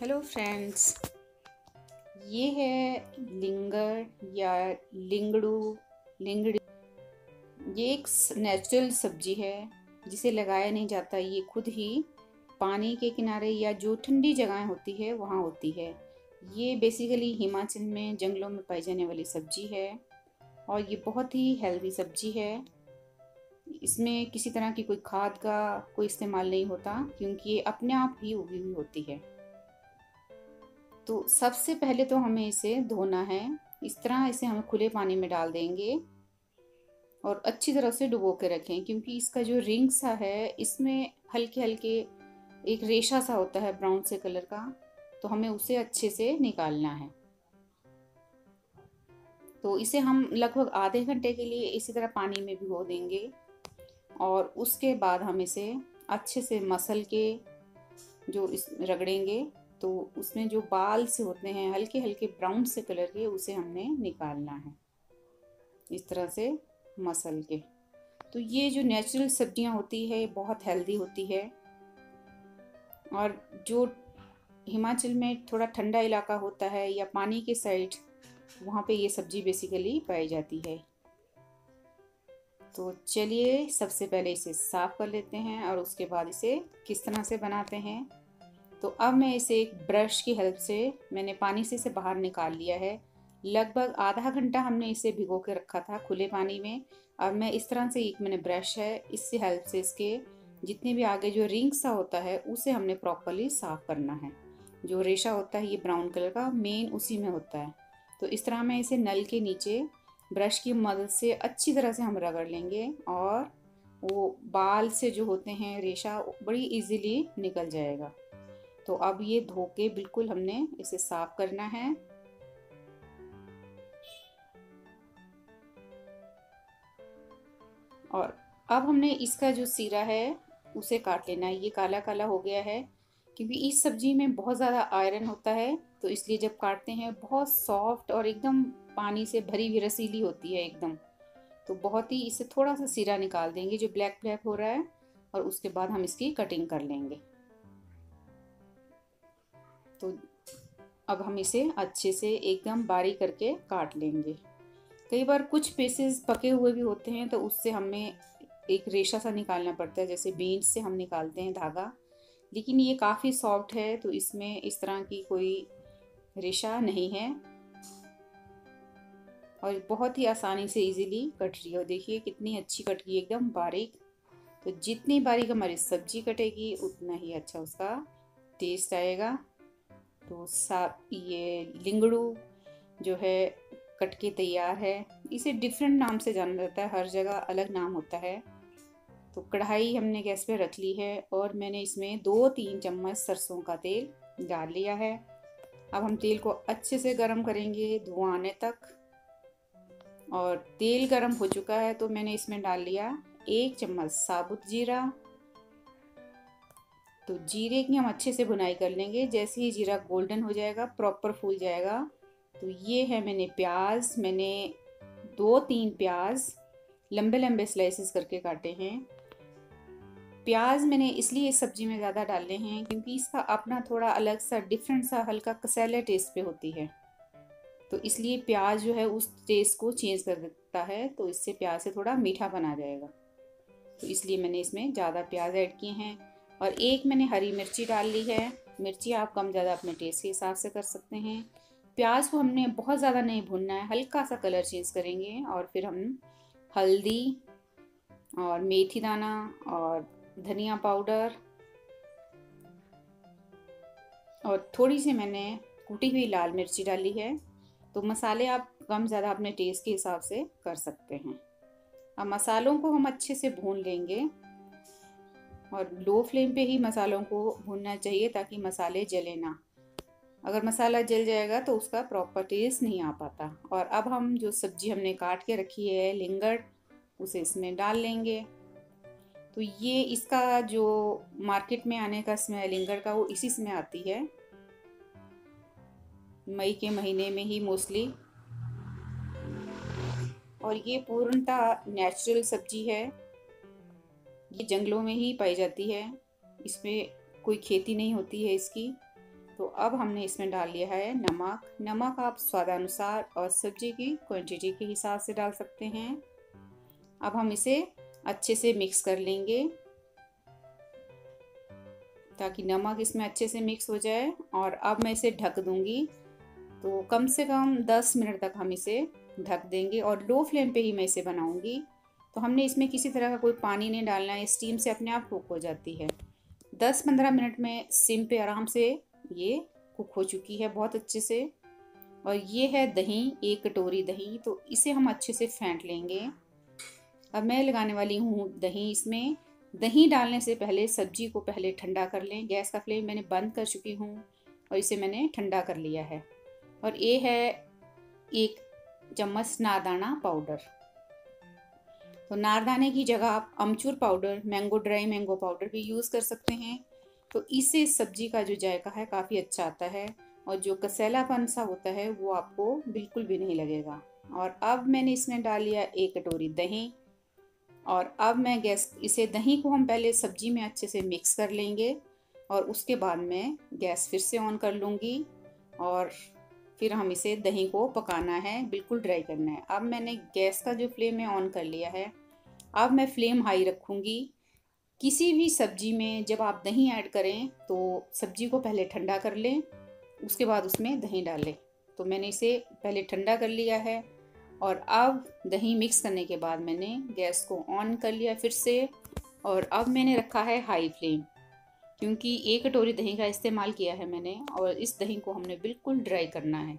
Hello friends ये है linger या लिंगड़ू, लिंगड़ी। ये एक नेचुरल सब्ज़ी है, जिसे लगाया नहीं जाता। ये खुद ही पानी के किनारे या जो ठंडी जगहें होती है, वहाँ होती है। ये बेसिकली हिमाचल में जंगलों में पाई जाने वाली सब्ज़ी है और ये बहुत ही हेल्दी सब्ज़ी है। इसमें किसी तरह की कोई खाद का कोई इस्तेमाल नहीं होता, क्योंकि ये अपने आप ही उगी हुई होती है। तो सबसे पहले तो हमें इसे धोना है। इस तरह इसे हम खुले पानी में डाल देंगे और अच्छी तरह से डुबो के रखें, क्योंकि इसका जो रिंग सा है, इसमें हल्के हल्के एक रेशा सा होता है ब्राउन से कलर का तो हमें उसे अच्छे से निकालना है। तो इसे हम लगभग आधे घंटे के लिए इसी तरह पानी में भिगो देंगे और उसके बाद हम इसे अच्छे से मसल के जो इस रगड़ेंगे तो उसमें जो बाल से होते हैं हल्के हल्के ब्राउन से कलर के, उसे हमने निकालना है। इस तरह से मसल के। तो ये जो नेचुरल सब्ज़ियाँ होती है बहुत हेल्दी होती है। और जो हिमाचल में थोड़ा ठंडा इलाका होता है या पानी के साइड, वहाँ पे ये सब्ज़ी बेसिकली पाई जाती है। तो चलिए, सबसे पहले इसे साफ़ कर लेते हैं और उसके बाद इसे किस तरह से बनाते हैं तो अब मैं इसे एक ब्रश की हेल्प से मैंने पानी से इसे बाहर निकाल लिया है। लगभग आधा घंटा हमने इसे भिगो के रखा था खुले पानी में। अब मैं इस तरह से एक मैंने ब्रश है, इससे हेल्प से इसके जितने भी आगे जो रिंग सा होता है, उसे हमने प्रॉपरली साफ़ करना है। जो रेशा होता है ये ब्राउन कलर का, मेन उसी में होता है। तो इस तरह मैं इसे नल के नीचे ब्रश की मदद से अच्छी तरह से हम रगड़ लेंगे और वो बाल से जो होते हैं रेशा बड़ी इजीली निकल जाएगा। तो अब ये धो के बिल्कुल हमने इसे साफ़ करना है। और अब हमने इसका जो सीरा है, उसे काट लेना है। ये काला काला हो गया है, क्योंकि इस सब्ज़ी में बहुत ज़्यादा आयरन होता है तो इसलिए जब काटते हैं, बहुत सॉफ्ट और एकदम पानी से भरी हुई रसीली होती है एकदम। तो बहुत ही इसे थोड़ा सा सीरा निकाल देंगे, जो ब्लैक ब्लैक हो रहा है, और उसके बाद हम इसकी कटिंग कर लेंगे। तो अब हम इसे अच्छे से एकदम बारीक करके काट लेंगे। कई बार कुछ पीसेस पके हुए भी होते हैं तो उससे हमें एक रेशा सा निकालना पड़ता है, जैसे बीन्स से हम निकालते हैं धागा। लेकिन ये काफ़ी सॉफ्ट है तो इसमें इस तरह की कोई रेशा नहीं है। और बहुत ही आसानी से इजीली कट रही है। और देखिए कितनी अच्छी कट गई एकदम बारीक। तो जितनी बारीक हमारी सब्ज़ी कटेगी, उतना ही अच्छा उसका टेस्ट आएगा। तो सा ये लिंगड़ू जो है, कट के तैयार है। इसे डिफरेंट नाम से जाना जाता है, हर जगह अलग नाम होता है। तो कढ़ाई हमने गैस पे रख ली है और मैंने इसमें दो तीन चम्मच सरसों का तेल डाल लिया है। अब हम तेल को अच्छे से गर्म करेंगे धुआँ आने तक। और तेल गर्म हो चुका है तो मैंने इसमें डाल लिया एक चम्मच साबुत जीरा तो जीरे की हम अच्छे से बुनाई कर लेंगे। जैसे ही जीरा गोल्डन हो जाएगा, प्रॉपर फूल जाएगा। तो ये है मैंने प्याज। मैंने दो तीन प्याज लंबे लंबे स्लाइसेस करके काटे हैं। प्याज मैंने इसलिए इस सब्ज़ी में ज़्यादा डाले हैं क्योंकि इसका अपना थोड़ा अलग सा डिफरेंट सा, हल्का कसेले टेस्ट पे होती है। तो इसलिए प्याज जो है उस टेस्ट को चेंज कर देता है तो इससे प्याज से थोड़ा मीठा बना जाएगा। तो इसलिए मैंने इसमें ज़्यादा प्याज ऐड किए हैं। और एक मैंने हरी मिर्ची डाल ली है। मिर्ची आप कम ज़्यादा अपने टेस्ट के हिसाब से कर सकते हैं। प्याज को हमने बहुत ज़्यादा नहीं भूनना है, हल्का सा कलर चेंज करेंगे और फिर हम हल्दी और मेथी दाना और धनिया पाउडर और थोड़ी सी मैंने कूटी हुई लाल मिर्ची डाली है। तो मसाले आप कम ज़्यादा अपने टेस्ट के हिसाब से कर सकते हैं। अब मसालों को हम अच्छे से भून लेंगे। और लो फ्लेम पे ही मसालों को भूनना चाहिए ताकि मसाले जले ना। अगर मसाला जल जाएगा तो उसका प्रॉपर टेस्ट नहीं आ पाता। और अब हम जो सब्ज़ी हमने काट के रखी है, लिंगड़, उसे इसमें डाल लेंगे। तो ये इसका जो मार्केट में आने का स्मेल लिंगड़ का, वो इसी समय आती है। मई के महीने में ही मोस्टली और ये पूर्णतः नेचुरल सब्ज़ी है। ये जंगलों में ही पाई जाती है, इसमें कोई खेती नहीं होती है इसकी। तो अब हमने इसमें डाल लिया है नमक। नमक आप स्वादानुसार और सब्ज़ी की क्वांटिटी के हिसाब से डाल सकते हैं। अब हम इसे अच्छे से मिक्स कर लेंगे। ताकि नमक इसमें अच्छे से मिक्स हो जाए और अब मैं इसे ढक दूँगी। तो कम से कम 10 मिनट तक हम इसे ढक देंगे और लो फ्लेम पे ही मैं इसे बनाऊँगी। तो हमने इसमें किसी तरह का कोई पानी नहीं डालना है स्टीम से अपने आप कुक हो जाती है। 10-15 मिनट में सिम पे आराम से ये कुक हो चुकी है बहुत अच्छे से। और ये है दही, एक कटोरी दही तो इसे हम अच्छे से फेंट लेंगे। अब मैं लगाने वाली हूँ दही इसमें। दही डालने से पहले सब्ज़ी को पहले ठंडा कर लें। गैस का फ्लेम मैंने बंद कर चुकी हूँ और इसे मैंने ठंडा कर लिया है। और ये है एक चम्मच नारदाना पाउडर। तो नारदाने की जगह आप amchur powder, mango dry mango powder भी यूज़ कर सकते हैं। तो इससे सब्ज़ी का जो जायका है, काफ़ी अच्छा आता है और जो कसेलापन सा होता है, वो आपको बिल्कुल भी नहीं लगेगा। और अब मैंने इसमें डाल लिया एक कटोरी दही और अब मैं गैस, इसे दही को हम पहले सब्ज़ी में अच्छे से मिक्स कर लेंगे और उसके बाद मैं गैस फिर से ऑन कर लूँगी और फिर हम इसे दही को पकाना है, बिल्कुल ड्राई करना है। अब मैंने गैस का जो फ्लेम है ऑन कर लिया है। अब मैं फ्लेम हाई रखूँगी। किसी भी सब्ज़ी में जब आप दही ऐड करें तो सब्ज़ी को पहले ठंडा कर लें, उसके बाद उसमें दही डालें तो मैंने इसे पहले ठंडा कर लिया है और अब दही मिक्स करने के बाद मैंने गैस को ऑन कर लिया फिर से और अब मैंने रखा है हाई फ्लेम क्योंकि एक कटोरी दही का इस्तेमाल किया है मैंने और इस दही को हमने बिल्कुल ड्राई करना है।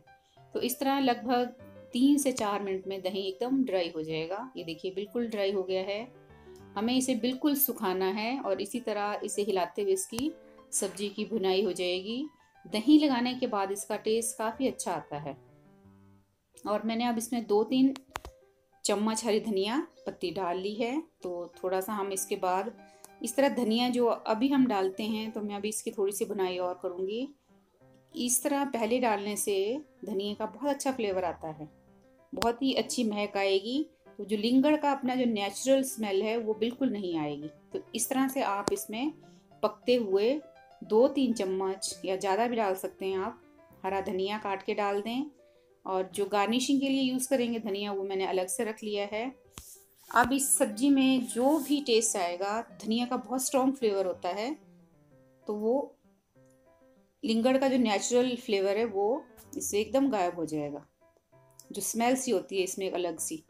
तो इस तरह लगभग तीन से चार मिनट में दही एकदम ड्राई हो जाएगा। ये देखिए, बिल्कुल ड्राई हो गया है। हमें इसे बिल्कुल सुखाना है और इसी तरह इसे हिलाते हुए इसकी सब्ज़ी की भुनाई हो जाएगी। दही लगाने के बाद इसका टेस्ट काफ़ी अच्छा आता है। और मैंने अब इसमें दो तीन चम्मच हरी धनिया पत्ती डाल ली है। तो थोड़ा सा हम इसके बाद इस तरह धनिया जो अभी हम डालते हैं तो मैं अभी इसकी थोड़ी सी बुनाई और करूँगी। इस तरह पहले डालने से धनिया का बहुत अच्छा फ्लेवर आता है। बहुत ही अच्छी महक आएगी। तो जो लिंगड़ का अपना जो नेचुरल स्मेल है, वो बिल्कुल नहीं आएगी। तो इस तरह से आप इसमें पकते हुए दो तीन चम्मच या ज़्यादा भी डाल सकते हैं आप। हरा धनिया काट के डाल दें। और जो गार्निशिंग के लिए यूज़ करेंगे धनिया, वो मैंने अलग से रख लिया है। अब इस सब्ज़ी में जो भी टेस्ट आएगा, धनिया का बहुत स्ट्रॉन्ग फ्लेवर होता है तो वो लिंगड़ का जो नेचुरल फ्लेवर है, वो इससे एकदम गायब हो जाएगा। जो स्मेल सी होती है इसमें एक अलग सी।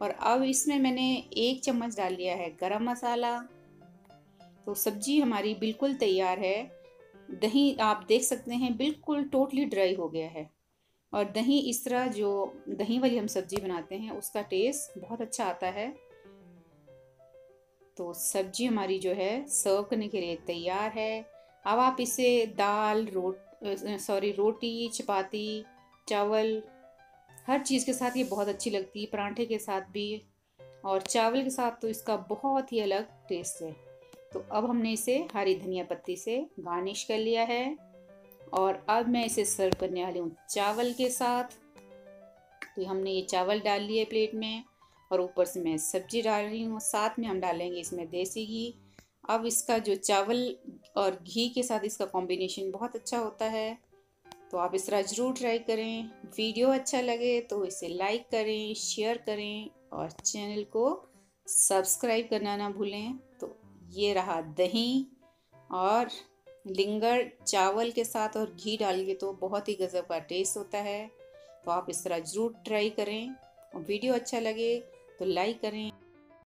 और अब इसमें मैंने एक चम्मच डाल लिया है गरम मसाला। तो सब्ज़ी हमारी बिल्कुल तैयार है। दही आप देख सकते हैं, बिल्कुल टोटली ड्राई हो गया है। और दही इस तरह जो दही वाली हम सब्ज़ी बनाते हैं, उसका टेस्ट बहुत अच्छा आता है। तो सब्ज़ी हमारी जो है सर्व करने के लिए तैयार है। अब आप इसे दाल, रोट सॉरी रोटी, चपाती, चावल, हर चीज़ के साथ ये बहुत अच्छी लगती है, पराठे के साथ भी। और चावल के साथ तो इसका बहुत ही अलग टेस्ट है। तो अब हमने इसे हरी धनिया पत्ती से गार्निश कर लिया है। और अब मैं इसे सर्व करने वाली हूँ चावल के साथ। तो हमने ये चावल डाल लिए प्लेट में और ऊपर से मैं सब्ज़ी डाल रही हूँ। साथ में हम डालेंगे इसमें देसी घी। अब इसका जो चावल और घी के साथ इसका कॉम्बिनेशन बहुत अच्छा होता है। तो आप इस तरह ज़रूर ट्राई करें। वीडियो अच्छा लगे तो इसे लाइक करें शेयर करें और चैनल को सब्सक्राइब करना ना भूलें। तो ये रहा दही और लिंगर चावल के साथ और घी डालिए तो बहुत ही गज़ब का टेस्ट होता है। तो आप इस तरह ज़रूर ट्राई करें। और वीडियो अच्छा लगे तो लाइक करें।